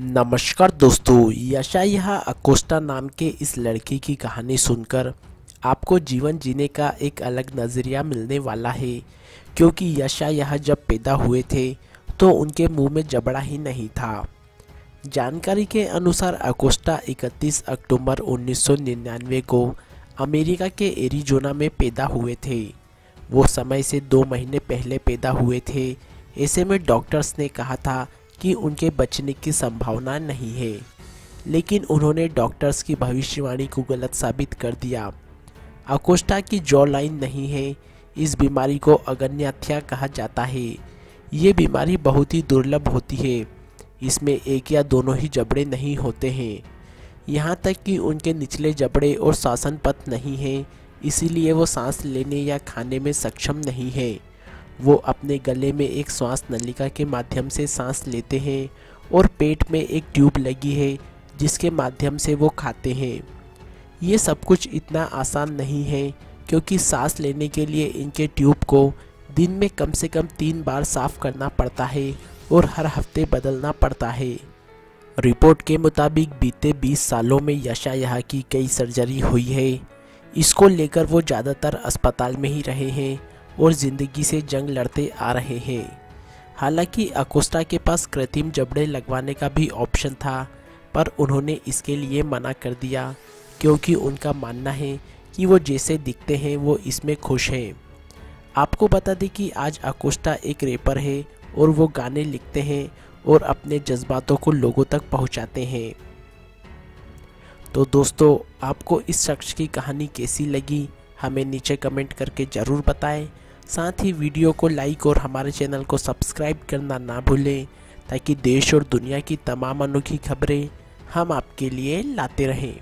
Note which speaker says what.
Speaker 1: नमस्कार दोस्तों यशा यह अकोस्टा नाम के इस लड़की की कहानी सुनकर आपको जीवन जीने का एक अलग नज़रिया मिलने वाला है। क्योंकि यशा यह जब पैदा हुए थे तो उनके मुँह में जबड़ा ही नहीं था। जानकारी के अनुसार अकोस्टा 31 अक्टूबर 1999 को अमेरिका के एरिजोना में पैदा हुए थे। वो समय से दो महीने पहले पैदा हुए थे, ऐसे में डॉक्टर्स ने कहा था कि उनके बचने की संभावना नहीं है। लेकिन उन्होंने डॉक्टर्स की भविष्यवाणी को गलत साबित कर दिया। अकोस्टा की जॉ लाइन नहीं है। इस बीमारी को अगन्याथ्या कहा जाता है। ये बीमारी बहुत ही दुर्लभ होती है। इसमें एक या दोनों ही जबड़े नहीं होते हैं। यहाँ तक कि उनके निचले जबड़े और शासन पथ नहीं है। इसीलिए वो सांस लेने या खाने में सक्षम नहीं है। वो अपने गले में एक श्वास नलिका के माध्यम से सांस लेते हैं और पेट में एक ट्यूब लगी है, जिसके माध्यम से वो खाते हैं। ये सब कुछ इतना आसान नहीं है, क्योंकि सांस लेने के लिए इनके ट्यूब को दिन में कम से कम तीन बार साफ़ करना पड़ता है और हर हफ़्ते बदलना पड़ता है। रिपोर्ट के मुताबिक बीते 20 सालों में यशा यहाँ की कई सर्जरी हुई है। इसको लेकर वो ज़्यादातर अस्पताल में ही रहे हैं। और ज़िंदगी से जंग लड़ते आ रहे हैं। हालाँकि अकोस्टा के पास कृत्रिम जबड़े लगवाने का भी ऑप्शन था, पर उन्होंने इसके लिए मना कर दिया, क्योंकि उनका मानना है कि वो जैसे दिखते हैं, वो इसमें खुश हैं। आपको बता दें कि आज अकोस्टा एक रेपर है और वो गाने लिखते हैं और अपने जज्बातों को लोगों तक पहुंचाते हैं। तो दोस्तों, आपको इस शख्स की कहानी कैसी लगी, हमें नीचे कमेंट करके ज़रूर बताएँ। साथ ही वीडियो को लाइक और हमारे चैनल को सब्सक्राइब करना ना भूलें, ताकि देश और दुनिया की तमाम अनोखी खबरें हम आपके लिए लाते रहें।